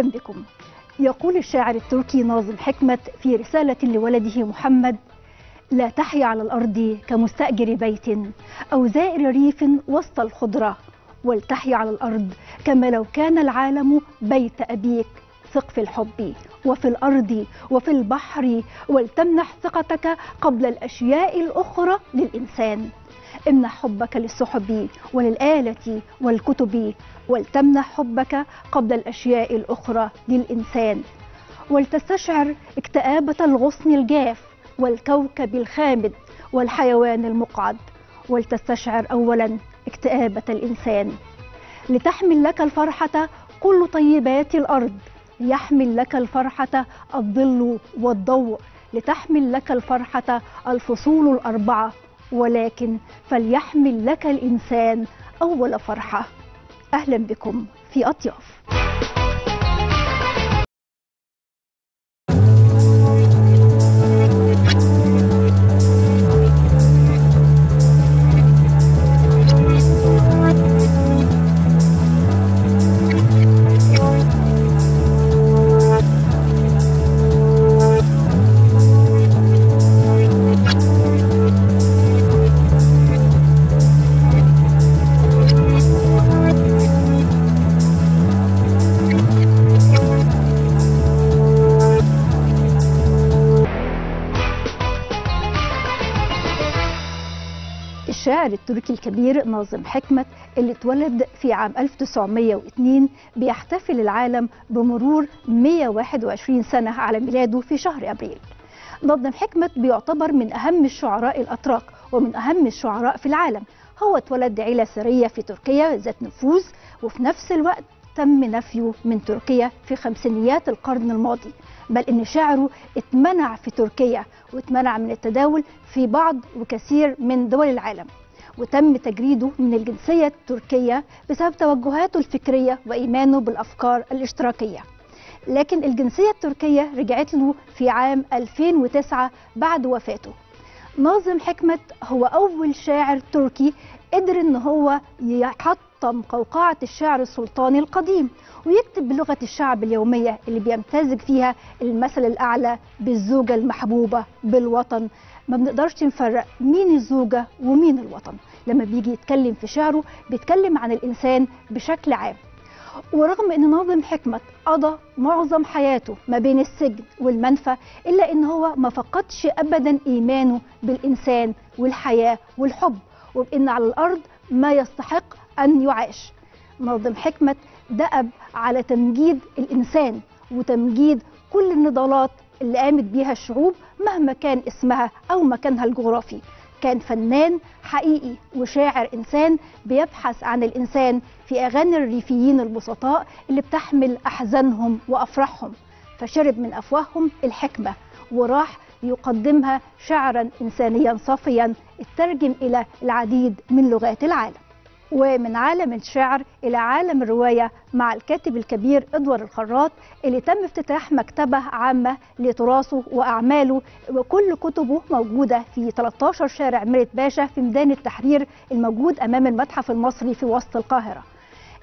أهلا بكم. يقول الشاعر التركي ناظم حكمة في رسالة لولده محمد لا تحيا على الأرض كمستأجر بيت أو زائر ريف وسط الخضرة ولتحيا على الأرض كما لو كان العالم بيت أبيك. ثق في الحب وفي الأرض وفي البحر ولتمنح ثقتك قبل الأشياء الأخرى للإنسان. امنح حبك للسحب وللآلة والكتب ولتمنح حبك قبل الأشياء الأخرى للإنسان. ولتستشعر اكتئابة الغصن الجاف والكوكب الخامد والحيوان المقعد. ولتستشعر أولا اكتئابة الإنسان. لتحمل لك الفرحة كل طيبات الأرض. ليحمل لك الفرحة الظل والضوء. لتحمل لك الفرحة الفصول الأربعة. ولكن فليحمل لك الإنسان أول فرحة. أهلا بكم في أطياف. التركي الكبير ناظم حكمت اللي اتولد في عام 1902 بيحتفل العالم بمرور 121 سنة على ميلاده في شهر أبريل. ناظم حكمت بيعتبر من أهم الشعراء الأتراك ومن أهم الشعراء في العالم. هو اتولد عيلة ثرية في تركيا ذات نفوذ وفي نفس الوقت تم نفيه من تركيا في خمسينيات القرن الماضي. بل إن شعره اتمنع في تركيا واتمنع من التداول في بعض وكثير من دول العالم. وتم تجريده من الجنسية التركية بسبب توجهاته الفكرية وإيمانه بالأفكار الاشتراكية. لكن الجنسية التركية رجعت له في عام 2009 بعد وفاته. ناظم حكمت هو أول شاعر تركي قدر إن هو يحطم قوقعة الشعر السلطاني القديم ويكتب بلغة الشعب اليومية اللي بيمتزج فيها المثل الأعلى بالزوجة المحبوبة بالوطن ما بنقدرش نفرق مين الزوجة ومين الوطن. لما بيجي يتكلم في شعره بيتكلم عن الإنسان بشكل عام. ورغم إن ناظم حكمت قضى معظم حياته ما بين السجن والمنفى إلا إن هو ما فقدش ابدا إيمانه بالإنسان والحياة والحب وبإن على الأرض ما يستحق أن يعاش. ناظم حكمت دأب على تمجيد الإنسان وتمجيد كل النضالات اللي قامت بيها الشعوب مهما كان اسمها أو مكانها الجغرافي. كان فنان حقيقي وشاعر إنسان بيبحث عن الإنسان في أغاني الريفيين البسطاء اللي بتحمل أحزانهم وأفراحهم فشرب من أفواههم الحكمة وراح يقدمها شعرا انسانيا صافيا اترجم إلى العديد من لغات العالم. ومن عالم الشعر إلى عالم الرواية مع الكاتب الكبير إدوار الخراط اللي تم افتتاح مكتبة عامة لتراثه وأعماله. وكل كتبه موجودة في 13 شارع ميرت باشا في ميدان التحرير الموجود أمام المتحف المصري في وسط القاهرة.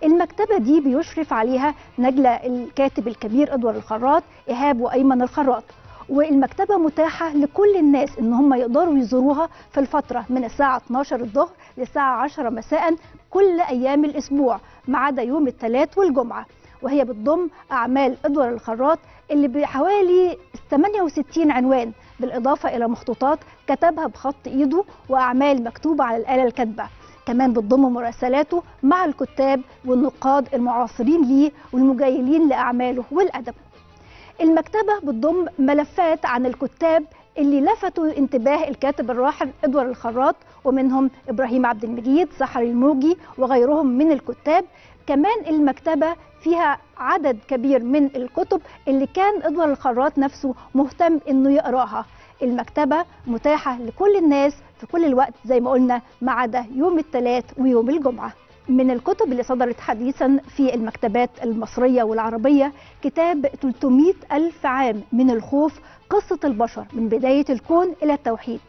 المكتبة دي بيشرف عليها نجلة الكاتب الكبير إدوار الخراط إيهاب وأيمن الخراط. والمكتبة متاحة لكل الناس إن هم يقدروا يزوروها في الفترة من الساعة 12 الظهر للساعة 10 مساء كل أيام الأسبوع ما عدا يوم الثلاث والجمعة وهي بتضم أعمال إدوار الخراط اللي بحوالي 68 عنوان بالإضافة إلى مخطوطات كتبها بخط إيده وأعمال مكتوبة على الآلة الكاتبة. كمان بتضم مراسلاته مع الكتاب والنقاد المعاصرين ليه والمجايلين لأعماله والأدب. المكتبة بتضم ملفات عن الكتاب اللي لفتوا انتباه الكاتب الراحل ادوار الخراط ومنهم إبراهيم عبد المجيد سحر الموجي وغيرهم من الكتاب. كمان المكتبة فيها عدد كبير من الكتب اللي كان ادوار الخراط نفسه مهتم إنه يقراها. المكتبة متاحة لكل الناس في كل الوقت زي ما قلنا ما عدا يوم الثلاث ويوم الجمعة. من الكتب اللي صدرت حديثا في المكتبات المصرية والعربية كتاب 300 ألف عام من الخوف قصة البشر من بداية الكون إلى التوحيد.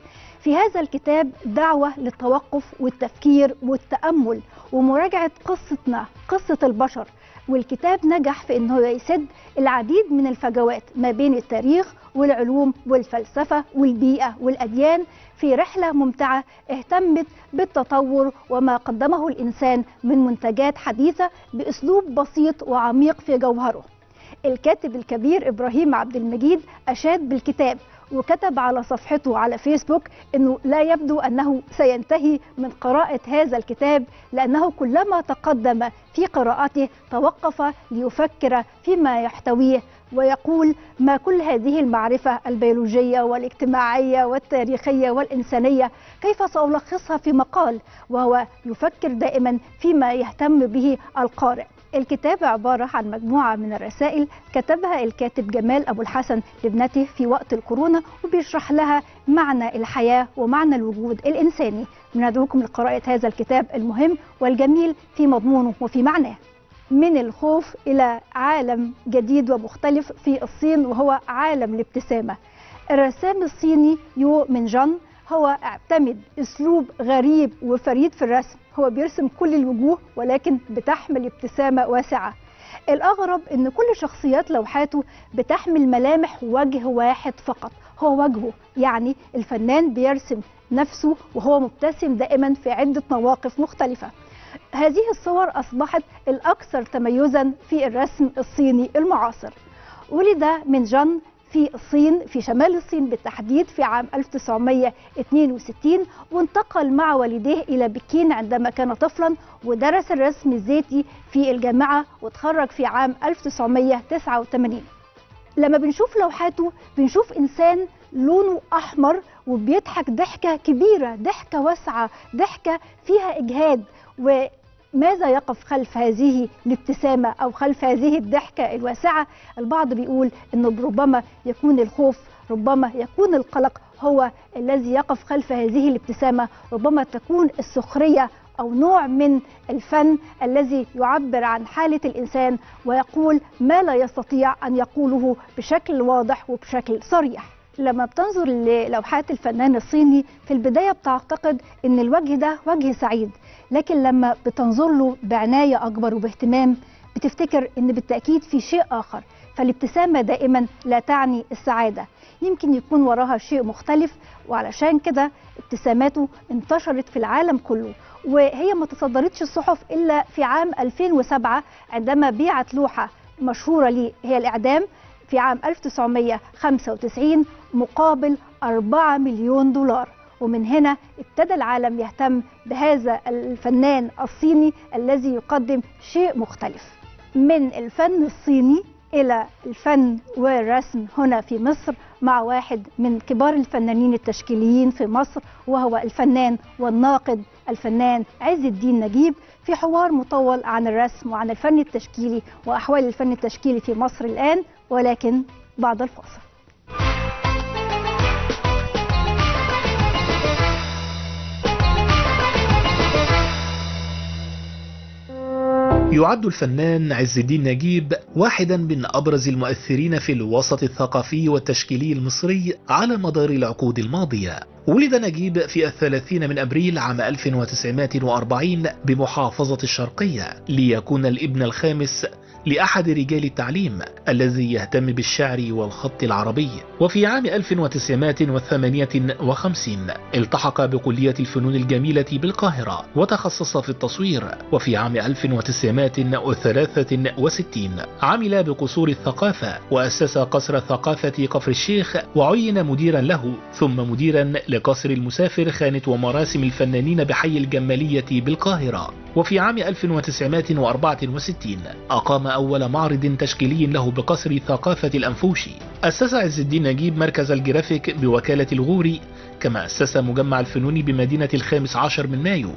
في هذا الكتاب دعوة للتوقف والتفكير والتأمل ومراجعة قصتنا قصة البشر. والكتاب نجح في أنه يسد العديد من الفجوات ما بين التاريخ والعلوم والفلسفة والبيئة والأديان. في رحلة ممتعة اهتمت بالتطور وما قدمه الإنسان من منتجات حديثة بأسلوب بسيط وعميق في جوهره. الكاتب الكبير إبراهيم عبد المجيد أشاد بالكتاب وكتب على صفحته على فيسبوك إنه لا يبدو أنه سينتهي من قراءة هذا الكتاب لأنه كلما تقدم في قراءته توقف ليفكر فيما يحتويه ويقول ما كل هذه المعرفة البيولوجية والاجتماعية والتاريخية والإنسانية كيف سألخصها في مقال وهو يفكر دائما فيما يهتم به القارئ. الكتاب عبارة عن مجموعة من الرسائل كتبها الكاتب جمال أبو الحسن لابنته في وقت الكورونا وبيشرح لها معنى الحياة ومعنى الوجود الإنساني. بندعوكم لقراءة هذا الكتاب المهم والجميل في مضمونه وفي معناه. من الخوف إلى عالم جديد ومختلف في الصين وهو عالم الابتسامة. الرسام الصيني يو من جان هو اعتمد أسلوب غريب وفريد في الرسم. هو بيرسم كل الوجوه ولكن بتحمل ابتسامة واسعة. الأغرب إن كل شخصيات لوحاته بتحمل ملامح وجه واحد فقط هو وجهه. يعني الفنان بيرسم نفسه وهو مبتسم دائما في عدة مواقف مختلفة. هذه الصور أصبحت الأكثر تميزا في الرسم الصيني المعاصر. ولد من جان في الصين في شمال الصين بالتحديد في عام 1962 وانتقل مع والديه إلى بكين عندما كان طفلا ودرس الرسم الزيتي في الجامعة وتخرج في عام 1989 لما بنشوف لوحاته بنشوف إنسان لونه أحمر وبيضحك ضحكة كبيرة ضحكة واسعة ضحكة فيها إجهاد و ماذا يقف خلف هذه الابتسامة أو خلف هذه الضحكة الواسعة؟ البعض بيقول أنه ربما يكون الخوف ربما يكون القلق هو الذي يقف خلف هذه الابتسامة. ربما تكون السخرية أو نوع من الفن الذي يعبر عن حالة الإنسان ويقول ما لا يستطيع أن يقوله بشكل واضح وبشكل صريح. لما بتنظر للوحات الفنان الصيني في البداية بتعتقد أن الوجه ده وجه سعيد. لكن لما بتنظر له بعناية أكبر وباهتمام بتفتكر أن بالتأكيد في شيء آخر. فالابتسامة دائما لا تعني السعادة. يمكن يكون وراها شيء مختلف وعلشان كده ابتساماته انتشرت في العالم كله. وهي ما تصدرتش الصحف إلا في عام 2007 عندما بيعت لوحة مشهورة ليه هي الإعدام في عام 1995 مقابل 4 مليون دولار. ومن هنا ابتدى العالم يهتم بهذا الفنان الصيني الذي يقدم شيء مختلف من الفن الصيني إلى الفن والرسم هنا في مصر مع واحد من كبار الفنانين التشكيليين في مصر وهو الفنان والناقد الفنان عز الدين نجيب. في حوار مطول عن الرسم وعن الفن التشكيلي وأحوال الفن التشكيلي في مصر الآن ولكن بعد الفاصل. يعد الفنان عز الدين نجيب واحدا من أبرز المؤثرين في الوسط الثقافي والتشكيلي المصري على مدار العقود الماضية. ولد نجيب في الثلاثين من أبريل عام 1940 بمحافظة الشرقية ليكون الابن الخامس لأحد رجال التعليم الذي يهتم بالشعر والخط العربي. وفي عام 1958 التحق بكلية الفنون الجميلة بالقاهرة وتخصص في التصوير. وفي عام 1963 عمل بقصور الثقافة وأسس قصر ثقافة كفر الشيخ وعين مديرا له ثم مديرا لقصر المسافر خانة ومراسم الفنانين بحي الجمالية بالقاهرة. وفي عام 1964 أقام أول معرض تشكيلي له بقصر ثقافة الأنفوشي أسس عز الدين نجيب مركز الجرافيك بوكالة الغوري كما أسس مجمع الفنون بمدينة الخامس عشر من مايو.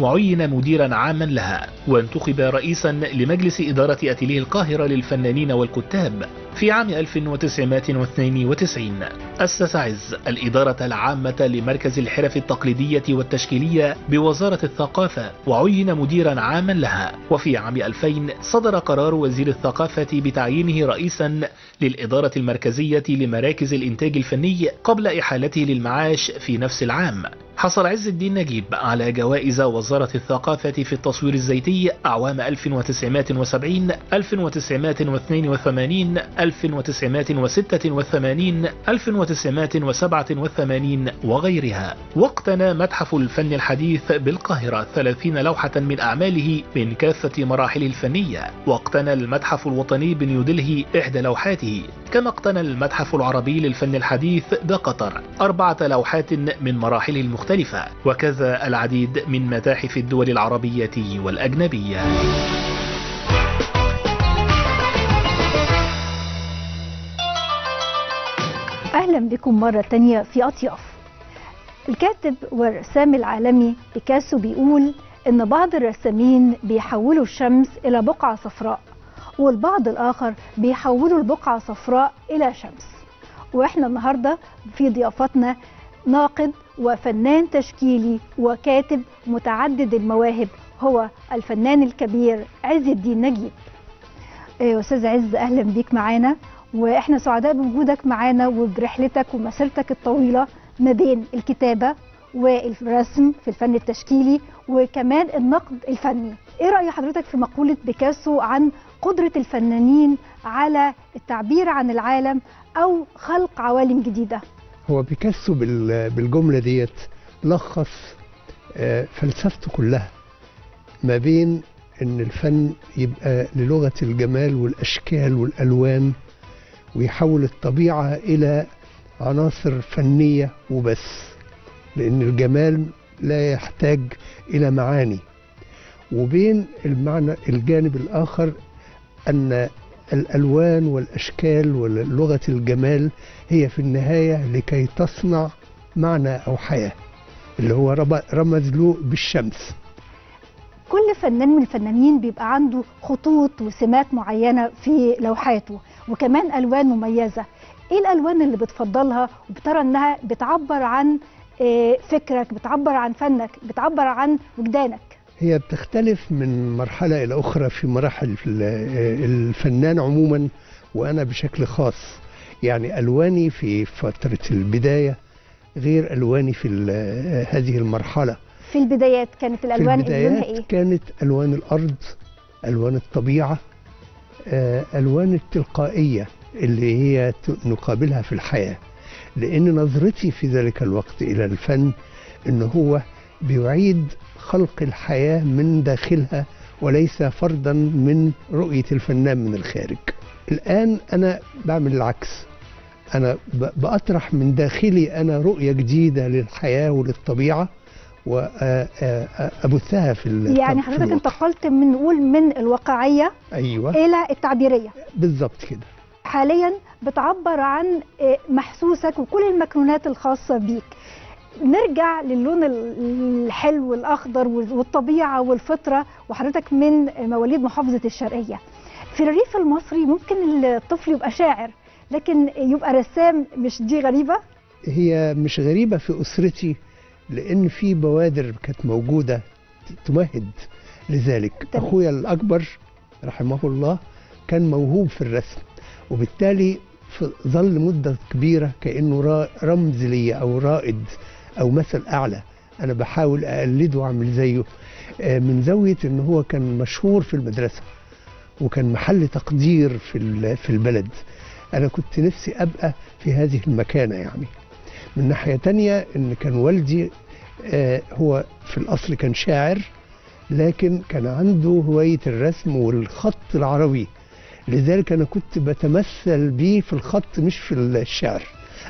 وعين مديرا عاما لها وانتخب رئيسا لمجلس إدارة أتيليه القاهرة للفنانين والكتاب في عام 1992 أسس عز الإدارة العامة لمركز الحرف التقليدية والتشكيلية بوزارة الثقافة وعين مديرا عاما لها. وفي عام 2000 صدر قرار وزير الثقافة بتعيينه رئيسا للإدارة المركزية لمراكز الإنتاج الفني قبل إحالته للمعاش في نفس العام. حصل عز الدين نجيب على جوائز وزارة الثقافة في التصوير الزيتي أعوام 1970 1982 1986 1987 وغيرها. واقتنى متحف الفن الحديث بالقاهرة 30 لوحة من أعماله من كافة مراحله الفنية. واقتنى المتحف الوطني بنيودلهي إحدى لوحاته كما اقتنى المتحف العربي للفن الحديث بقطر أربعة لوحات من مراحله المختلفة وكذا العديد من متاحف الدول العربية والأجنبية. أهلا بكم مرة تانية في أطياف. الكاتب والرسام العالمي بيكاسو بيقول إن بعض الرسامين بيحولوا الشمس إلى بقعة صفراء. والبعض الآخر بيحولوا البقعة صفراء إلى شمس. وإحنا النهاردة في ضيافتنا ناقد وفنان تشكيلي وكاتب متعدد المواهب هو الفنان الكبير عز الدين نجيب. إيه، أستاذ عز أهلا بيك معانا. وإحنا سعداء بوجودك معانا وبرحلتك ومسيرتك الطويلة ما بين الكتابة والرسم في الفن التشكيلي وكمان النقد الفني. إيه رأي حضرتك في مقولة بيكاسو عن قدرة الفنانين على التعبير عن العالم أو خلق عوالم جديدة. هو بيكاسو بال- بالجملة ديت لخص آه، فلسفته كلها ما بين إن الفن يبقى للغة الجمال والأشكال والألوان ويحول الطبيعة إلى عناصر فنية وبس لأن الجمال لا يحتاج إلى معاني. وبين المعنى الجانب الآخر أن الألوان والأشكال ولغة الجمال هي في النهاية لكي تصنع معنى أو حياة اللي هو رمز له بالشمس. كل فنان من الفنانين بيبقى عنده خطوط وسمات معينة في لوحاته وكمان ألوان مميزة. إيه الألوان اللي بتفضلها؟ وبترى إنها بتعبر عن آه، فكرك بتعبر عن فنك بتعبر عن وجدانك. هي بتختلف من مرحلة إلى أخرى في مراحل ال- الفنان عموما وأنا بشكل خاص. يعني ألواني في فترة البداية غير ألواني في هذه المرحلة. في البدايات كانت الألوان في البدايات إيه؟ كانت ألوان الأرض ألوان الطبيعة آه، ألوان التلقائية اللي هي نقابلها في الحياة. لأن نظرتي في ذلك الوقت إلى الفن إن هو بيعيد خلق الحياة من داخلها وليس فردا من رؤية الفنان من الخارج. الآن أنا بعمل العكس. أنا ب- بأطرح من داخلي أنا رؤية جديدة للحياة وللطبيعة وابثها في يعني حضرتك. انتقلت من نقول من الواقعية أيوه. إلى التعبيرية. بالظبط كده. حاليا بتعبر عن محسوسك وكل المكنونات الخاصة بيك. نرجع للون ال- الحلو الأخضر وال- والطبيعة والفطرة وحضرتك من مواليد محافظة الشرقية. في الريف المصري ممكن الطفل يبقى شاعر لكن يبقى رسام مش دي غريبة؟ هي مش غريبة في أسرتي لأن في بوادر كانت موجودة تمهد لذلك. تمام. أخويا الأكبر رحمه الله كان موهوب في الرسم وبالتالي ظل مدة كبيرة كأنه رمز لي أو رائد أو مثل أعلى. أنا بحاول أقلده وأعمل زيه. آه، من زاوية إن هو كان مشهور في المدرسة وكان محل تقدير في في البلد. أنا كنت نفسي أبقى في هذه المكانة يعني. من ناحية تانية إن كان والدي آه، هو في الأصل كان شاعر لكن كان عنده هواية الرسم والخط العربي. لذلك أنا كنت بتمثل بيه في الخط مش في الشعر.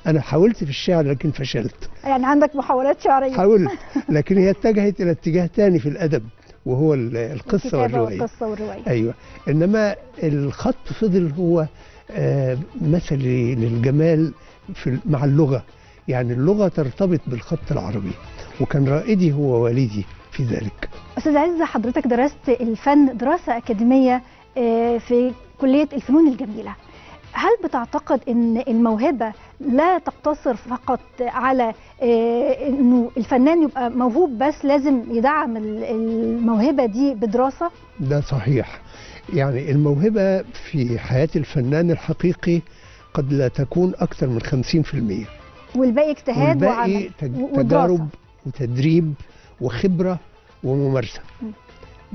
أنا حاولت في الشعر لكن فشلت. يعني عندك محاولات شعرية. حاولت لكن هي اتجهت إلى اتجاه تاني في الأدب وهو ال- القصة الكتابة والرواية. والقصة والرواية. أيوه. إنما الخط فضل هو آه، مثل للجمال في مع اللغة. يعني اللغة ترتبط بالخط العربي وكان رائدي هو والدي في ذلك. أستاذ عز حضرتك درست الفن دراسة أكاديمية آه، في كلية الفنون الجميلة. هل بتعتقد إن الموهبة لا تقتصر فقط على آه، إنه الفنان يبقى موهوب بس لازم يدعم ال- الموهبة دي بدراسة ده صحيح يعني الموهبة في حياة الفنان الحقيقي قد لا تكون أكثر من 50% والباقي اجتهاد والباقي وعمل. تجارب وتدريب وخبرة وممارسة م.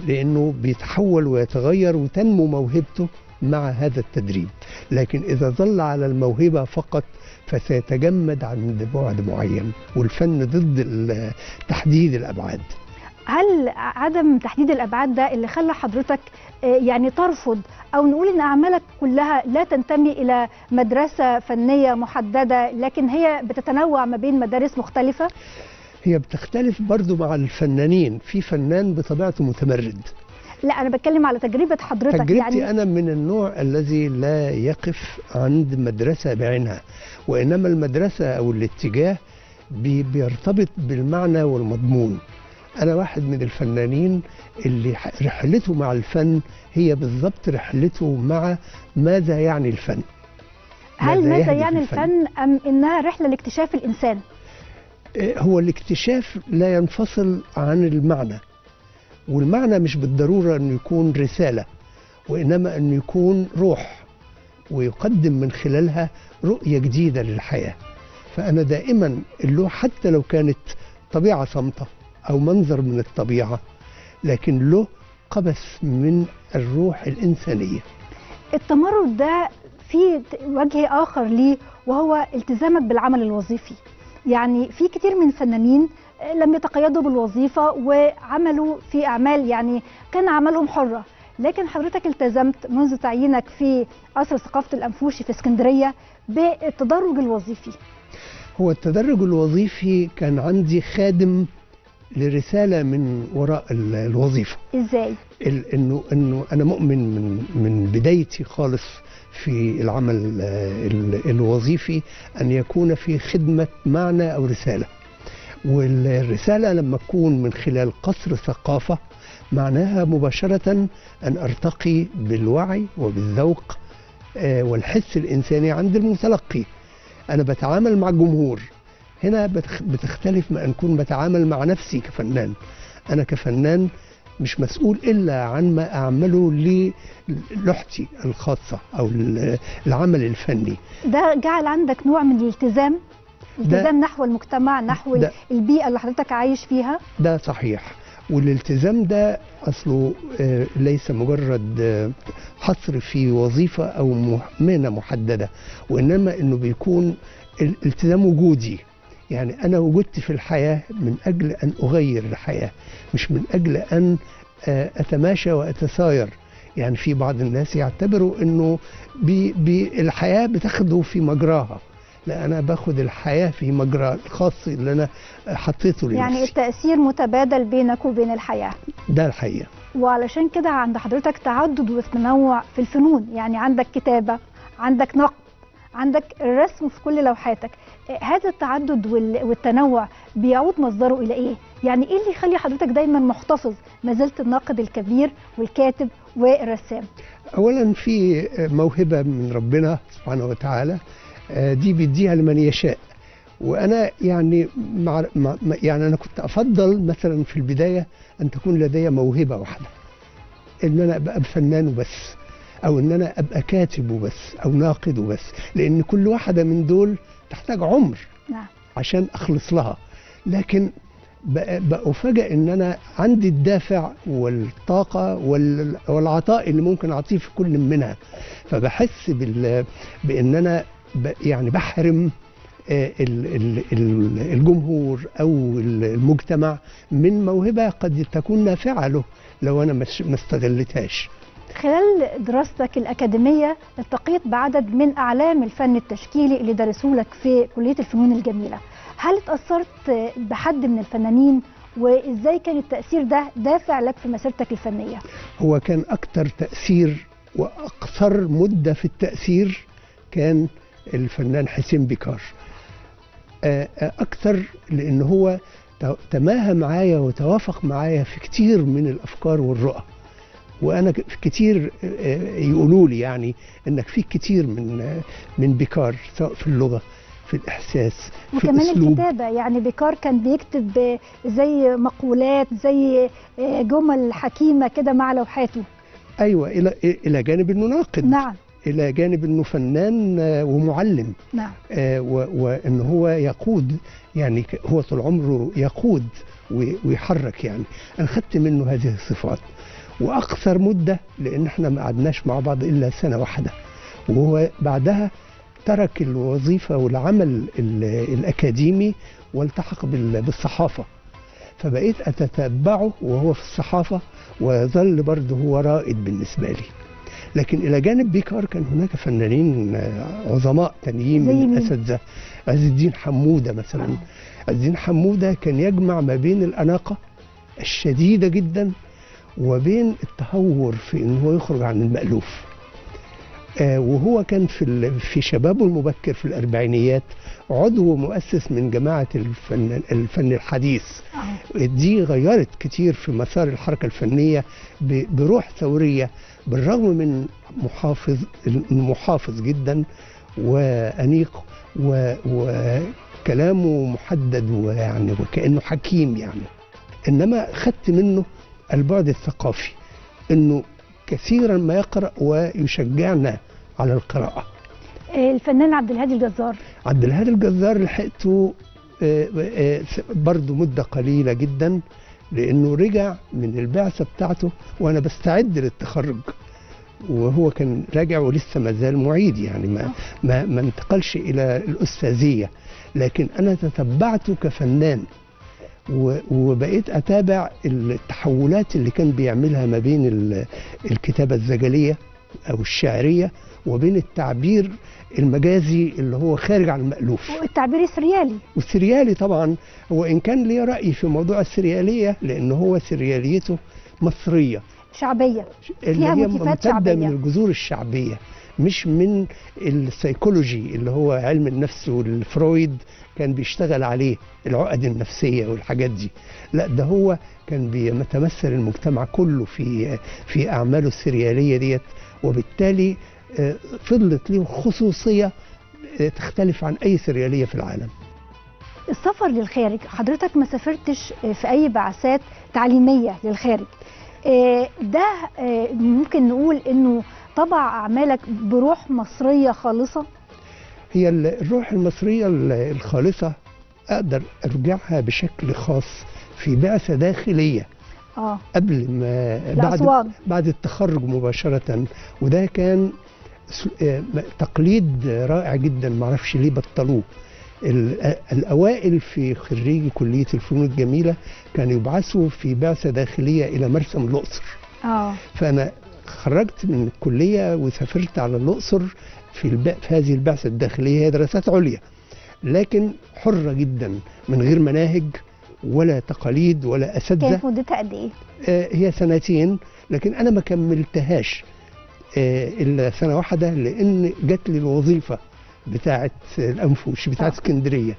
لأنه بيتحول ويتغير وتنمو موهبته مع هذا التدريب. لكن إذا ظل على الموهبة فقط فسيتجمد عند بعد معين والفن ضد تحديد الأبعاد. هل عدم تحديد الأبعاد ده اللي خلى حضرتك آه، يعني ترفض أو نقول إن أعمالك كلها لا تنتمي إلى مدرسة فنية محددة لكن هي بتتنوع ما بين مدارس مختلفة؟ هي بتختلف برضو مع الفنانين. في فنان بطبيعته متمرد. لا أنا بتكلم على تجربة حضرتك. تجربتي يعني أنا من النوع الذي لا يقف عند مدرسة بعينها وإنما المدرسة أو الاتجاه بي- بيرتبط بالمعنى والمضمون. أنا واحد من الفنانين اللي رحلته مع الفن هي بالضبط رحلته مع ماذا يعني الفن. هل ماذا ماذا يهدف يعني الفن؟ الفن أم إنها رحلة لاكتشاف الإنسان؟ إيه هو الاكتشاف لا ينفصل عن المعنى. والمعنى مش بالضرورة أنه يكون رسالة وإنما أنه يكون روح ويقدم من خلالها رؤية جديدة للحياة. فأنا دائما اللوح حتى لو كانت طبيعة صامتة أو منظر من الطبيعة لكن له قبس من الروح الإنسانية. التمرد ده في وجه آخر ليه وهو التزامك بالعمل الوظيفي. يعني في كتير من الفنانين لم يتقيدوا بالوظيفة وعملوا في أعمال يعني كان اعمالهم حرة. لكن حضرتك التزمت منذ تعيينك في قصر ثقافة الانفوشي في اسكندرية بالتدرج الوظيفي. هو التدرج الوظيفي كان عندي خادم لرسالة من وراء ال- الوظيفة. إزاي؟ ال- انه إنه أنا مؤمن من من بدايتي خالص في العمل آه، ال- الوظيفي أن يكون في خدمة معنى أو رسالة. والرسالة لما تكون من خلال قصر ثقافة معناها مباشرة أن أرتقي بالوعي وبالذوق آه، والحس الإنساني عند المتلقي. أنا بتعامل مع الجمهور. هنا بتخ- بتختلف ما أن اكون بتعامل مع نفسي كفنان. أنا كفنان مش مسؤول إلا عن ما أعمله للوحتي الخاصة أو ال- العمل الفني. ده جعل عندك نوع من الالتزام؟ التزام نحو المجتمع نحو ده- البيئة اللي حضرتك عايش فيها؟ ده صحيح. والالتزام ده أصله آه، ليس مجرد آه، حصر في وظيفة أو مه- مهنة محددة وإنما إنه بيكون الالتزام وجودي. يعني أنا وجدت في الحياة من أجل أن أغير الحياة مش من أجل أن آه، أتماشى وأتساير. يعني في بعض الناس يعتبروا إنه بي بي الحياة بتاخده في مجراها. لا أنا باخد الحياة في مجرى الخاص اللي أنا حطيته لنفسي. يعني التأثير متبادل بينك وبين الحياة. ده الحقيقة. وعلشان كده عند حضرتك تعدد وتنوع في الفنون. يعني عندك كتابة عندك نقد عندك الرسم في كل لوحاتك. هذا التعدد وال- والتنوع بيعود مصدره إلى إيه؟ يعني إيه اللي يخلي حضرتك دايما محتفظ ما زلت الناقد الكبير والكاتب والرسام؟ اولا في موهبة من ربنا سبحانه وتعالى. دي بيديها لمن يشاء. وأنا يعني مع يعني أنا كنت أفضل مثلا في البداية أن تكون لدي موهبة واحدة إن أنا أبقى فنان وبس أو إن أنا أبقى كاتب وبس أو ناقد وبس لأن كل واحدة من دول تحتاج عمر نعم. عشان أخلص لها. لكن بأفاجئ إن أنا عندي الدافع والطاقة وال- والعطاء اللي ممكن أعطيه في كل منها. فبحس بال بإن أنا يعني بحرم آه، ال- ال- ال- الجمهور أو ال- المجتمع من موهبة قد تكون نافعة له لو أنا ما استغلتهاش. خلال دراستك الأكاديمية التقيت بعدد من أعلام الفن التشكيلي اللي درسوا لك في كلية الفنون الجميلة. هل اتأثرت بحد من الفنانين؟ وإزاي كان التأثير ده دافع لك في مسيرتك الفنية؟ هو كان أكثر تأثير وأقصر مدة في التأثير كان الفنان حسين بكار آه، آه، أكثر لأن هو تماهى معايا وتوافق معايا في كتير من الأفكار والرؤى. وأنا كتير آه، يقولوا لي يعني إنك فيك كتير من من بيكار سواء في اللغة في الإحساس في وكمان الأسلوب. الكتابة يعني بيكار كان بيكتب زي مقولات زي جمل حكيمة كده مع لوحاته. أيوه إلى إلى جانب انه ناقد نعم. إلى جانب إنه فنان آه، ومعلم. نعم. آه، وإن هو يقود يعني هو طول عمره يقود وي- ويحرك يعني. أنا خدت منه هذه الصفات. واقصر مدة لأن إحنا ما قعدناش مع بعض إلا سنة واحدة. وهو بعدها ترك الوظيفة والعمل ال- الأكاديمي والتحق بال- بالصحافة. فبقيت أتتبعه وهو في الصحافة ويظل برضه هو رائد بالنسبة لي. لكن إلى جانب بيكار كان هناك فنانين آه، عظماء تانيين من؟ الأساتذة. عز الدين حمودة مثلا. عز الدين حمودة كان يجمع ما بين الأناقة الشديدة جدا وبين التهور في إن هو يخرج عن المألوف. آه، وهو كان في في شبابه المبكر في الأربعينيات عضو مؤسس من جماعة الفن الفن الحديث. آه. دي غيرت كتير في مسار الحركة الفنية ب- بروح ثورية. بالرغم من محافظ محافظ جدا وأنيق و- وكلامه محدد ويعني وكأنه حكيم يعني. إنما خدت منه البعد الثقافي إنه كثيرا ما يقرأ ويشجعنا على القراءة. الفنان عبد الهادي الجزار. عبد الهادي الجزار لحقته آه، آه، برضه مدة قليلة جدا. لأنه رجع من البعثة بتاعته وأنا بستعد للتخرج. وهو كان راجع ولسه ما زال معيد يعني ما ما ما انتقلش إلى الأستاذية. لكن أنا تتبعته كفنان وبقيت أتابع التحولات اللي كان بيعملها ما بين ال- الكتابة الزجلية أو الشعرية وبين التعبير المجازي اللي هو خارج عن المألوف. والتعبير السريالي. والسريالي طبعا هو إن كان ليه رأي في موضوع السريالية لأن هو سرياليته مصرية. شعبية. اللي فيها هي ممتدة شعبية. من الجذور الشعبية مش من السيكولوجي اللي هو علم النفس والفرويد كان بيشتغل عليه العقد النفسية والحاجات دي. لا ده هو كان بيتمثل المجتمع كله في في أعماله السريالية ديت. وبالتالي آه، فضلت له خصوصية آه، تختلف عن أي سريالية في العالم. السفر للخارج. حضرتك ما سافرتش آه، في أي بعثات تعليمية للخارج. ده ممكن نقول إنه طبع أعمالك بروح مصرية خالصة؟ هي ال- الروح المصرية ال- الخالصة أقدر أرجعها بشكل خاص في بعثة داخلية. آه. قبل ما بعد بعد التخرج مباشرة. وده كان آه، تقليد رائع جدا. معرفش ليه بطلوه. آه، الأوائل في خريجي كلية الفنون الجميلة كانوا يبعثوا في بعثة داخلية إلى مرسم الأقصر. آه. فأنا خرجت من الكلية وسافرت على الأقصر في, الب... في هذه البعثة الداخلية. هي دراسات عليا لكن حرة جدا من غير مناهج ولا تقاليد ولا أساتذة كانت مدتها قد؟ آه، هي سنتين لكن أنا ما كملتهاش آه، إلا سنة واحدة لأن جات لي الوظيفة بتاعه الأنفوش بتاعه آه. اسكندرية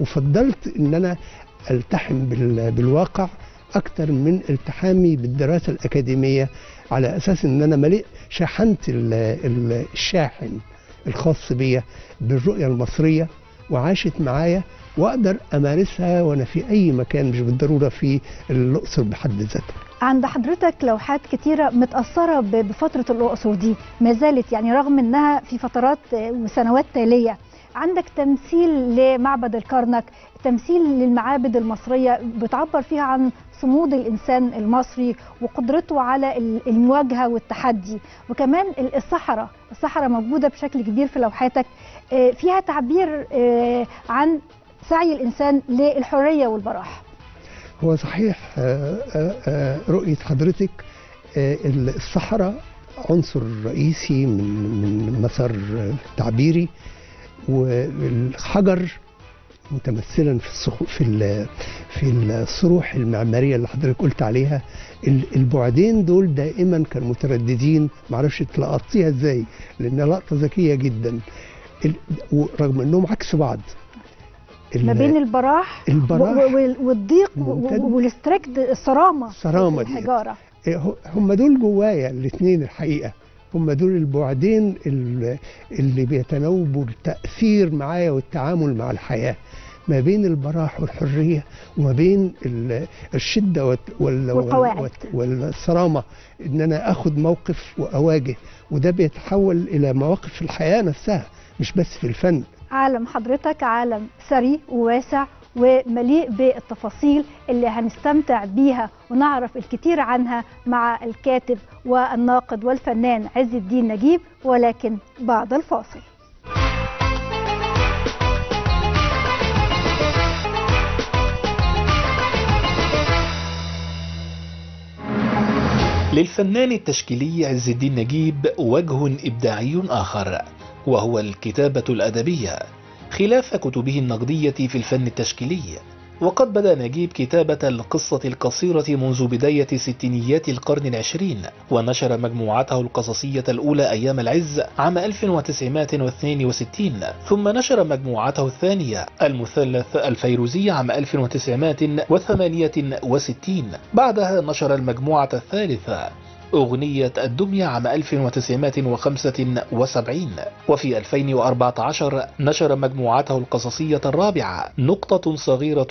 وفضلت إن أنا ألتحم بال- بالواقع أكتر من التحامي بالدراسة الأكاديمية على أساس إن أنا ملئ شحنت ال- ال- الشاحن الخاص بيا بالرؤية المصرية وعاشت معايا وأقدر أمارسها وأنا في أي مكان مش بالضرورة في الأقصر بحد ذاتها. عند حضرتك لوحات كتيرة متأثرة بفترة الأقصر دي ما زالت يعني رغم إنها في فترات وسنوات تالية. عندك تمثيل لمعبد الكرنك تمثيل للمعابد المصرية بتعبر فيها عن صمود الإنسان المصري وقدرته على ال- المواجهة والتحدي. وكمان ال- الصحراء الصحراء موجودة بشكل كبير في لوحاتك. آه، فيها تعبير آه، عن سعي الإنسان للحرية والبراح هو صحيح آه، آه، آه، رؤية حضرتك الصحراء عنصر رئيسي من مسار تعبيري والحجر متمثلا في في في الصروح المعمارية اللي حضرتك قلت عليها. ال- البعدين دول دائما كانوا مترددين معرفش تلقطيها إزاي لأنها لقطة ذكية جدا. ورغم إنهم عكس بعض ما بين البراح البراح والضيق و- ممتد. و- والستريكت الصرامه الصرامة في دي. الحجارة ه- هم دول جوايا الاثنين الحقيقة هم دول البعدين ال- اللي بيتناوبوا التاثير معايا والتعامل مع الحياة ما بين البراح والحرية وما بين ال- الشدة وال- وال- والقواعد. وال- والصرامة إن أنا آخد موقف وأواجه وده بيتحول إلى مواقف في الحياة نفسها مش بس في الفن عالم حضرتك عالم ثري وواسع ومليء بالتفاصيل اللي هنستمتع بيها ونعرف الكثير عنها مع الكاتب والناقد والفنان عز الدين نجيب ولكن بعد الفاصل. للفنان التشكيلي عز الدين نجيب وجه إبداعي آخر. وهو الكتابة الأدبية خلاف كتبه النقدية في الفن التشكيلي. وقد بدأ نجيب كتابة القصة القصيرة منذ بداية ستينيات القرن العشرين ونشر مجموعته القصصية الأولى أيام العز عام 1962 ثم نشر مجموعته الثانية المثلث الفيروزي عام 1968 بعدها نشر المجموعة الثالثة أغنية الدمية عام 1975 وفي 2014 نشر مجموعته القصصية الرابعة نقطة صغيرة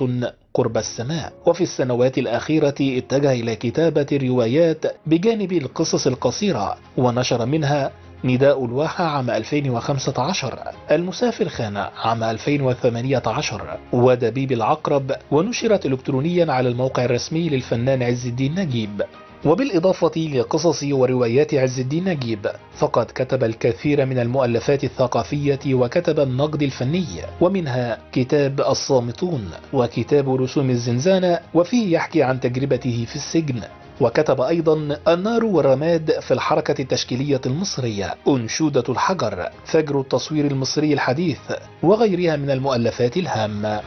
قرب السماء. وفي السنوات الأخيرة اتجه إلى كتابة الروايات بجانب القصص القصيرة ونشر منها نداء الواحة عام 2015 المسافر خان عام 2018 ودبيب العقرب ونشرت إلكترونيا على الموقع الرسمي للفنان عز الدين نجيب. وبالإضافة لقصص وروايات عز الدين نجيب فقد كتب الكثير من المؤلفات الثقافية وكتب النقد الفني ومنها كتاب الصامتون وكتاب رسوم الزنزانة وفيه يحكي عن تجربته في السجن. وكتب أيضا النار والرماد في الحركة التشكيلية المصرية أنشودة الحجر فجر التصوير المصري الحديث وغيرها من المؤلفات الهامة.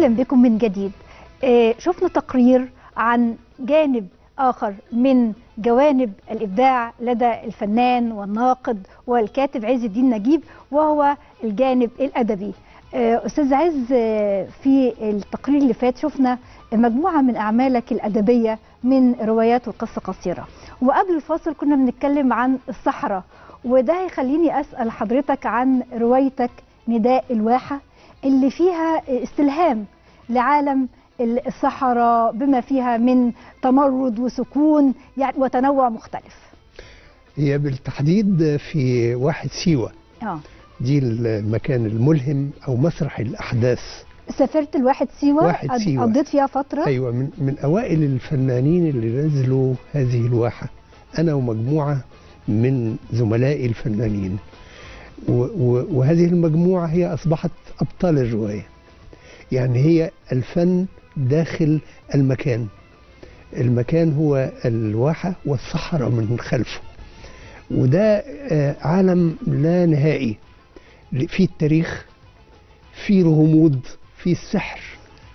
أهلا بكم من جديد. آه، شفنا تقرير عن جانب آخر من جوانب الإبداع لدى الفنان والناقد والكاتب عز الدين نجيب وهو الجانب الأدبي. آه، أستاذ عز آه، في التقرير اللي فات شفنا مجموعة من أعمالك الأدبية من روايات وقصة قصيرة. وقبل الفاصل كنا بنتكلم عن الصحراء وده هيخليني أسأل حضرتك عن روايتك نداء الواحة. اللي فيها استلهام لعالم الصحراء بما فيها من تمرد وسكون يعني وتنوع مختلف. هي بالتحديد في واحد سيوة. آه. دي المكان الملهم أو مسرح الأحداث. سافرت الواحد سيوة؟ واحد سيوة. قضيت فيها فترة؟ أيوه من من أوائل الفنانين اللي نزلوا هذه الواحة. أنا ومجموعة من زملائي الفنانين. وهذه المجموعة هي أصبحت أبطال الرواية. يعني هي الفن داخل المكان. المكان هو الواحة والصحراء من خلفه. وده آه، عالم لا نهائي. فيه التاريخ فيه الغموض فيه السحر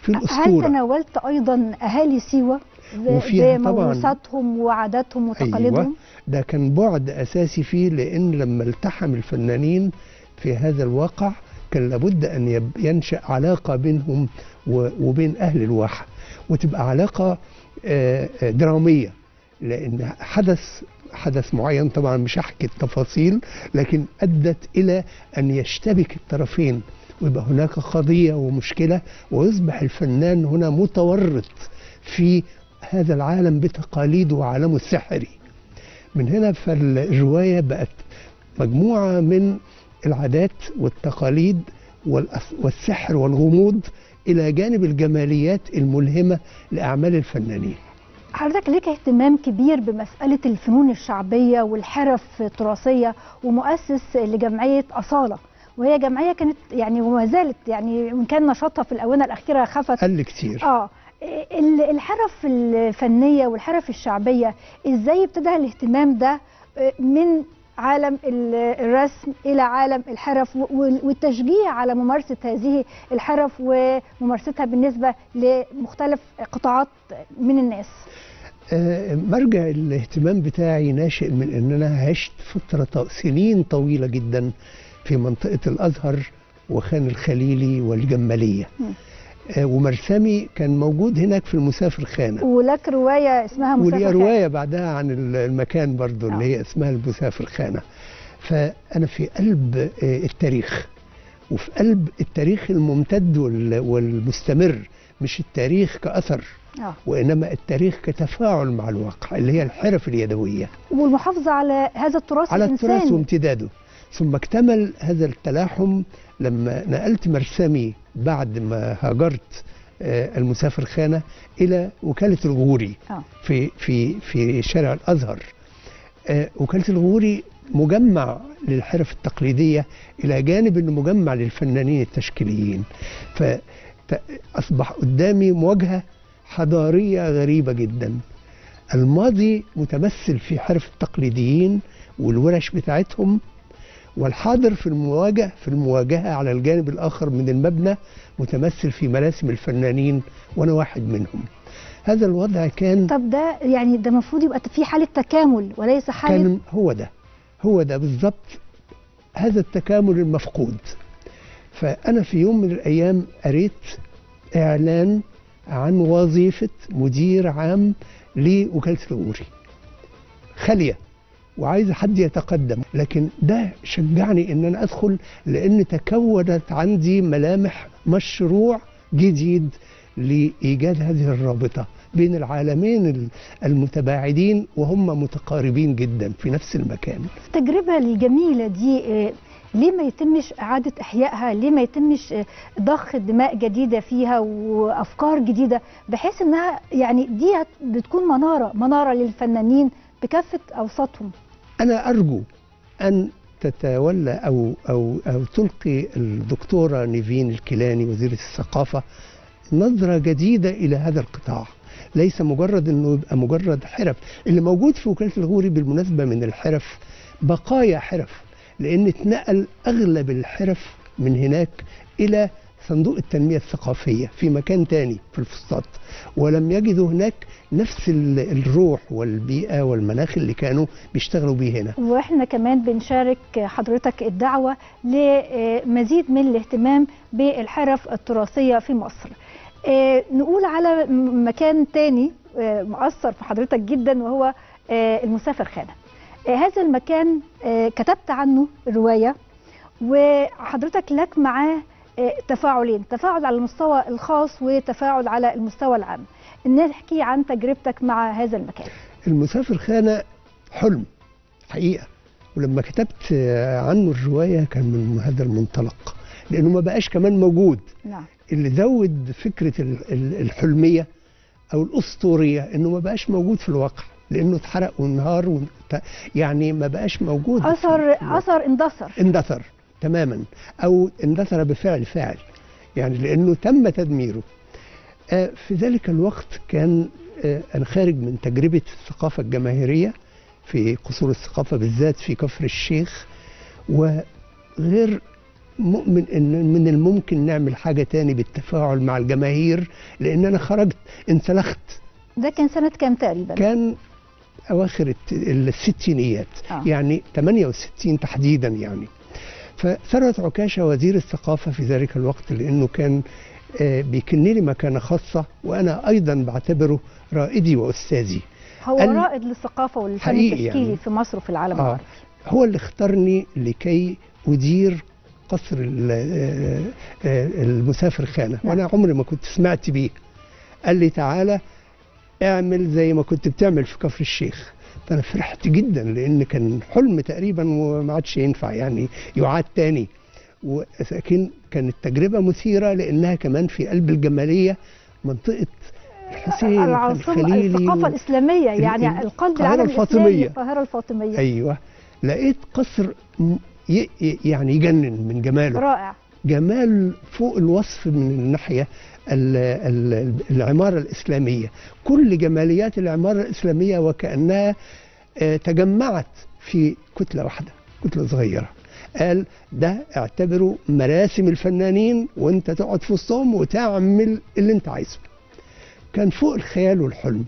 فيه هل الأسطورة. تناولت أيضا أهالي سيوة؟ ب- وفيها طبعاً. بموروثاتهم وعاداتهم وتقاليدهم أيوة. ده كان بعد أساسي فيه لأن لما التحم الفنانين في هذا الواقع كان لابد أن يب- ينشأ علاقة بينهم وبين أهل الواحة وتبقى علاقة آه، آه، درامية لأن حدث حدث معين طبعا مش هحكي التفاصيل لكن أدت إلى أن يشتبك الطرفين ويبقى هناك قضية ومشكلة ويصبح الفنان هنا متورط في هذا العالم بتقاليده وعالمه السحري من هنا فالروايه بقت مجموعة من العادات والتقاليد والسحر والغموض إلى جانب الجماليات الملهمة لأعمال الفنانين. حضرتك ليك اهتمام كبير بمسألة الفنون الشعبية والحرف التراثية ومؤسس لجمعية أصالة وهي جمعية كانت يعني وما زالت يعني وإن كان نشاطها في الآونة الأخيرة خفت. قل كتير. ال- الحرف الفنية والحرف الشعبية إزاي ابتدى الاهتمام ده آه، من عالم ال- الرسم إلى عالم الحرف والتشجيع على ممارسة هذه الحرف وممارستها بالنسبة لمختلف قطاعات من الناس آه، مرجع الاهتمام بتاعي ناشئ من إن أنا عشت فترة سنين طويلة جدا في منطقة الأزهر وخان الخليلي. آه، ومرسمي كان موجود هناك في المسافر خانة. ولك رواية اسمها مسافر خان. رواية بعدها عن ال- المكان برضو آه. اللي هي اسمها المسافر خانة. فأنا في قلب آه، التاريخ وفي قلب التاريخ الممتد وال- والمستمر مش التاريخ كأثر وإنما التاريخ كتفاعل مع الواقع اللي هي الحرف اليدوية. والمحافظة على هذا التراث على التراث وامتداده. ثم اكتمل هذا التلاحم لما نقلت مرسمي بعد ما هاجرت آه، المسافر خانة إلى وكالة الغوري آه. في في في شارع الأزهر. آه، وكالة الغوري مجمع للحرف التقليدية إلى جانب انه مجمع للفنانين التشكيليين. فاصبح قدامي مواجهة حضارية غريبة جدا. الماضي متمثل في حرف التقليديين والورش بتاعتهم والحاضر في المواجهه في المواجهة على الجانب الآخر من المبنى متمثل في مراسم الفنانين وأنا واحد منهم. هذا الوضع كان طب ده يعني ده المفروض يبقى في حالة تكامل وليس حالة كان هو ده. هو ده بالظبط هذا التكامل المفقود. فأنا في يوم من الأيام قريت إعلان عن وظيفة مدير عام لوكالة الغوري خالية. وعايز حد يتقدم. لكن ده شجعني إن أنا أدخل لأن تكونت عندي ملامح مشروع جديد لإيجاد هذه الرابطة بين العالمين ال- المتباعدين وهم متقاربين جدا في نفس المكان. التجربة الجميلة دي آه، ليه ما يتمش إعادة إحيائها؟ ليه ما يتمش آه، ضخ دماء جديدة فيها وأفكار جديدة؟ بحيث إنها يعني دي بتكون منارة منارة للفنانين بكافة أوساطهم. أنا أرجو أن تتولى أو أو أو تلقي الدكتورة نيفين الكيلاني وزيرة الثقافة نظرة جديدة إلى هذا القطاع. ليس مجرد إنه يبقى مجرد حرف. اللي موجود في وكالة الغوري بالمناسبة من الحرف بقايا حرف لأن اتنقل أغلب الحرف من هناك إلى صندوق التنمية الثقافية في مكان تاني في الفسطاط ولم يجدوا هناك نفس ال- الروح والبيئة والمناخ اللي كانوا بيشتغلوا بيه هنا. وإحنا كمان بنشارك حضرتك الدعوة لمزيد من الاهتمام بالحرف التراثية في مصر. آه، نقول على مكان تاني آه، مؤثر في حضرتك جدا وهو آه، المسافر خانة. هذا المكان كتبت عنه رواية وحضرتك لك معاه تفاعلين تفاعل على المستوى الخاص وتفاعل على المستوى العام. نحكي عن تجربتك مع هذا المكان. المسافر خانة حلم حقيقة. ولما كتبت عنه الرواية كان من هذا المنطلق لأنه ما بقاش كمان موجود. نعم. اللي زود فكرة ال- ال- الحلمية أو الأسطورية إنه ما بقاش موجود في الواقع لأنه اتحرق وانهار وانت- يعني ما بقاش موجود. الواقع. أثر اندثر. اندثر. تماما أو اندثر بفعل فاعل يعني لأنه تم تدميره آه، في ذلك الوقت كان آه، أنا خارج من تجربة الثقافة الجماهيرية في قصور الثقافة بالذات في كفر الشيخ وغير مؤمن إن من الممكن نعمل حاجة تاني بالتفاعل مع الجماهير لأن أنا خرجت انسلخت ده كان سنة كام تقريبا؟ كان أواخر الستينيات آه. يعني 68 تحديدا يعني فثروت عكاشة وزير الثقافة في ذلك الوقت لأنه كان آه، بيكن لي مكانه خاصة وأنا أيضا بعتبره رائدي وأستاذي. هو رائد للثقافة والفن التشكيلي يعني. في مصر وفي العالم آه. العربي. هو اللي اختارني لكي أدير قصر آه، آه، المسافر خانة. نعم. وأنا عمري ما كنت سمعت بيه. قال لي تعالى اعمل زي ما كنت بتعمل في كفر الشيخ. فانا فرحت جدا لأن كان حلم تقريبا وما عادش ينفع يعني يعاد تاني. ولكن كانت تجربة مثيرة لأنها كمان في قلب الجمالية منطقة الحسين العاصمة الخليلي الثقافة و- الإسلامية ال- يعني ال- القلب العالمي الإسلامي الفاطمية. القاهرة الفاطمية. أيوه. لقيت قصر يعني يجنن من جماله. رائع. جمال فوق الوصف من الناحية. ال- ال- العمارة الإسلامية. كل جماليات العمارة الإسلامية وكأنها آه، تجمعت في كتلة واحدة كتلة صغيرة. قال ده اعتبره مراسم الفنانين وانت تقعد في وسطهم وتعمل اللي انت عايزه. كان فوق الخيال والحلم.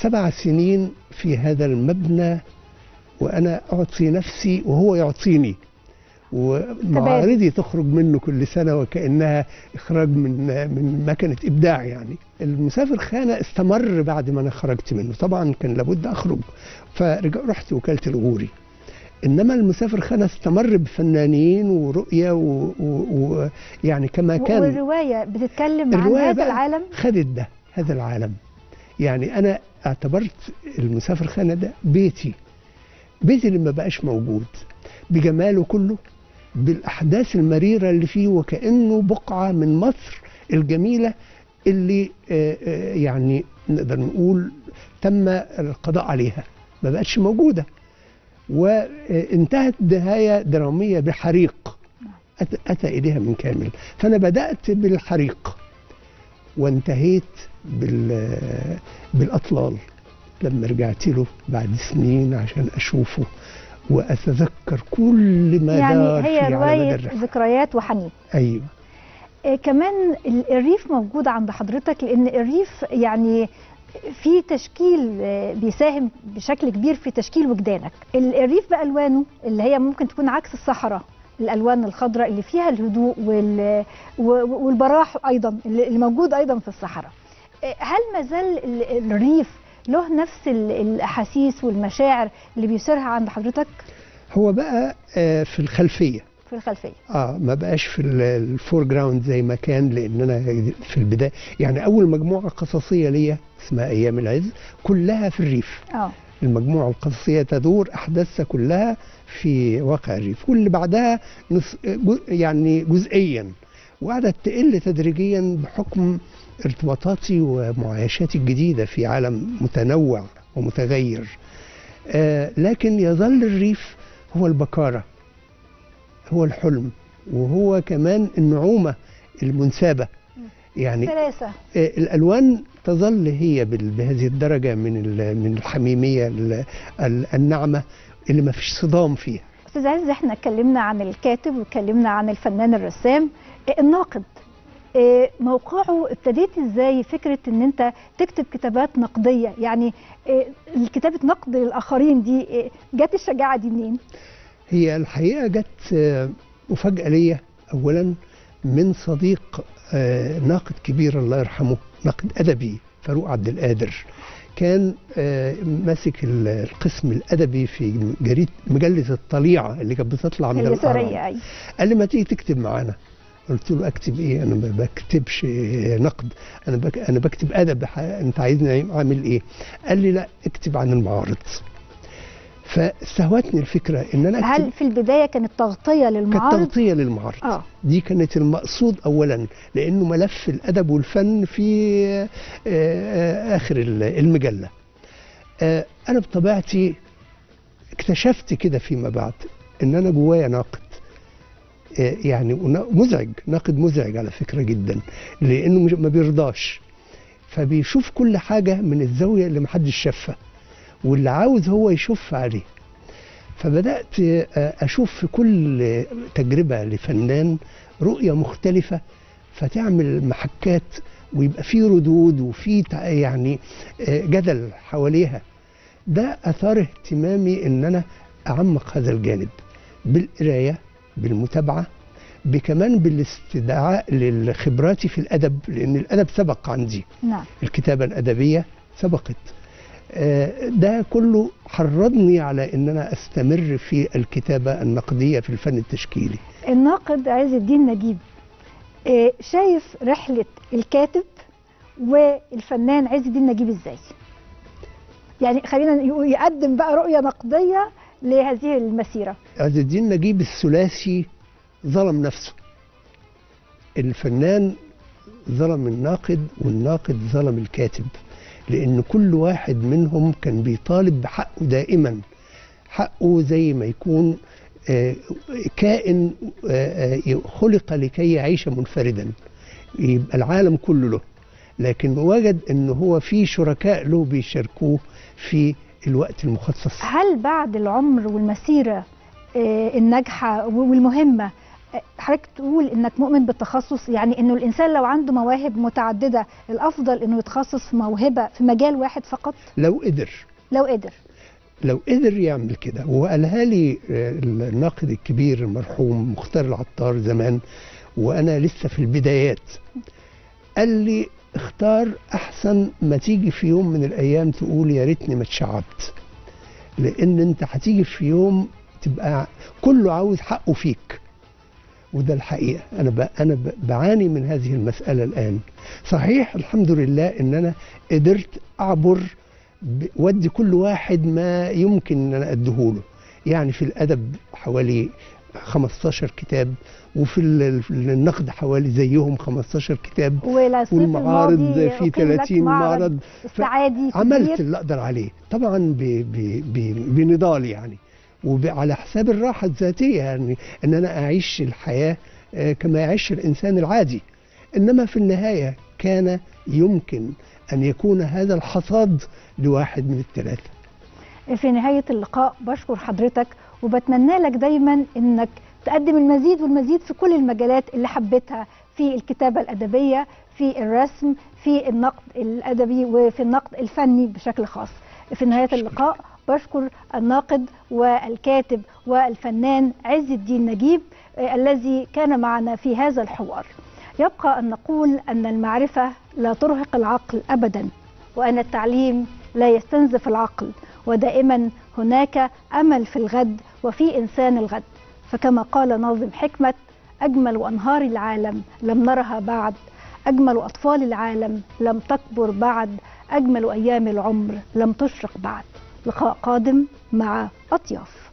سبع سنين في هذا المبنى وأنا أعطي نفسي وهو يعطيني. ومعارضي تخرج منه كل سنة وكأنها إخراج من من مكنة إبداع يعني. المسافر خانة استمر بعد ما أنا خرجت منه. طبعا كان لابد أخرج. فرحت وكالة الغوري. إنما المسافر خانة استمر بفنانين ورؤية ويعني كما كان. والرواية بتتكلم عن هذا العالم؟ خدت ده هذا العالم. يعني أنا اعتبرت المسافر خانة ده بيتي. بيتي اللي ما بقاش موجود. بجماله كله بالأحداث المريرة اللي فيه وكأنه بقعة من مصر الجميلة اللي آه، آه، يعني نقدر نقول تم القضاء عليها. ما بقتش موجودة. وانتهت نهايه درامية بحريق. أتى إليها من كامل. فأنا بدأت بالحريق. وانتهيت بال بالأطلال. لما رجعت له بعد سنين عشان أشوفه. وأتذكر كل ما يعني دار هي رواية الرحلة. ذكريات وحنين. أيوه. آه، كمان ال- الريف موجود عند حضرتك لأن الريف يعني في تشكيل آه، بيساهم بشكل كبير في تشكيل وجدانك. ال- الريف بألوانه اللي هي ممكن تكون عكس الصحراء الألوان الخضراء اللي فيها الهدوء وال- والبراح أيضا اللي موجود أيضا في الصحراء. آه، هل ما زال ال- الريف له نفس ال- الأحاسيس والمشاعر اللي بيثيرها عند حضرتك؟ هو بقى آه، في الخلفية. في الخلفية. آه ما بقاش في ال foreground زي ما كان لأن أنا في البداية. يعني أول مجموعة قصصية ليا اسمها أيام العز كلها في الريف. آه. المجموعة القصصية تدور أحداثها كلها في واقع الريف. واللي بعدها يعني جزئيا وقعدت تقل تدريجيا بحكم ارتباطاتي ومعايشاتي الجديدة في عالم متنوع ومتغير. آه لكن يظل الريف هو البكاره هو الحلم وهو كمان النعومة المنسابة. يعني آه، الألوان تظل هي بهذه الدرجة من من الحميمية ال- ال- الناعمه اللي ما فيش صدام فيها. أستاذ عز إحنا اتكلمنا عن الكاتب واتكلمنا عن الفنان الرسام الناقد. موقعه ابتديت إزاي؟ فكرة إن أنت تكتب كتابات نقدية. يعني إيه الكتابة نقد للاخرين دي إيه جت الشجاعة دي منين؟ هي الحقيقة جت آه، مفاجأة ليا اولا من صديق آه، ناقد كبير الله يرحمه ناقد أدبي فاروق عبد القادر. كان آه، ماسك ال- القسم الأدبي في جريده مجلة الطليعة اللي كانت بتطلع من أي. قال لي ما تيجي تكتب معانا. قلت له اكتب إيه؟ أنا ما بكتبش نقد. أنا بك أنا بكتب أدب. أنت عايزني أعمل إيه؟ قال لي لا اكتب عن المعارض. فاستهوتني الفكرة إن أنا هل في البداية كانت تغطية كانت للمعارض تغطية للمعارض. آه. دي كانت المقصود اولا لأنه ملف الأدب والفن في آه، آه، آخر ال- المجلة. آه، أنا بطبيعتي اكتشفت كده فيما بعد إن أنا جوايا ناقد آه، يعني ونا- مزعج ناقد مزعج على فكرة جدا لأنه مش- ما بيرضاش. فبيشوف كل حاجة من الزاوية اللي محدش شافها واللي عاوز هو يشوف عليه. فبدأت آه، أشوف في كل تجربة لفنان رؤية مختلفة فتعمل محكات ويبقى في ردود وفي يعني آه، جدل حواليها. ده أثار اهتمامي إن أنا أعمق هذا الجانب. بالقراية بالمتابعة بكمان بالاستدعاء لخبراتي في الأدب لأن الأدب سبق عندي. نعم. الكتابة الأدبية سبقت. آه، ده كله حرضني على إن أنا أستمر في الكتابة النقدية في الفن التشكيلي. الناقد عز الدين نجيب إيه شايف رحلة الكاتب والفنان عز الدين نجيب إزاي؟ يعني خلينا يقدم بقى رؤية نقدية لهذه المسيرة. عز الدين نجيب الثلاثي ظلم نفسه. الفنان ظلم الناقد والناقد ظلم الكاتب لأن كل واحد منهم كان بيطالب بحقه دائما. حقه زي ما يكون آه، كائن آه، آه، خلق لكي يعيش منفردا يبقى العالم كله له. لكن وجد إن هو في شركاء له بيشاركوه في الوقت المخصص. هل بعد العمر والمسيرة إيه الناجحة والمهمة إيه، حضرتك تقول إنك مؤمن بالتخصص؟ يعني إنه الإنسان لو عنده مواهب متعددة الأفضل إنه يتخصص في موهبة في مجال واحد فقط؟ لو قدر. لو قدر. لو قدر يعمل كده. وقالها لي آه، الناقد الكبير المرحوم مختار العطار زمان وأنا لسه في البدايات. قال لي اختار أحسن ما تيجي في يوم من الأيام تقول يا ريتني ما اتشعبت. لأن أنت هتيجي في يوم تبقى كله عاوز حقه فيك. وده الحقيقة. أنا ب... أنا ب... بعاني من هذه المسألة الآن. صحيح الحمد لله إن أنا قدرت أعبر ب... ودي كل واحد ما يمكن إن أنا أديهوله. يعني في الأدب حوالي 15 كتاب وفي ال- في النقد حوالي زيهم 15 كتاب والمعارض في أقيم لك 30 معرض استعادي عملت اللي أقدر عليه طبعا. بنضال يعني وعلى حساب الراحة الذاتية يعني إن أنا أعيش الحياة آه، كما يعيش الإنسان العادي. إنما في النهاية كان يمكن أن يكون هذا الحصاد لواحد من الثلاثة. في نهاية اللقاء بشكر حضرتك وبتمنى لك دايما إنك تقدم المزيد والمزيد في كل المجالات اللي حبيتها في الكتابة الأدبية في الرسم في النقد الأدبي وفي النقد الفني بشكل خاص. في نهاية اللقاء بشكر الناقد والكاتب والفنان عز الدين نجيب آه، الذي كان معنا في هذا الحوار. يبقى أن نقول أن المعرفة لا ترهق العقل أبدا وأن التعليم لا يستنزف العقل ودائما هناك أمل في الغد وفي إنسان الغد. فكما قال ناظم حكمه أجمل أنهار العالم لم نرها بعد. أجمل أطفال العالم لم تكبر بعد. أجمل أيام العمر لم تشرق بعد. لقاء قادم مع أطياف.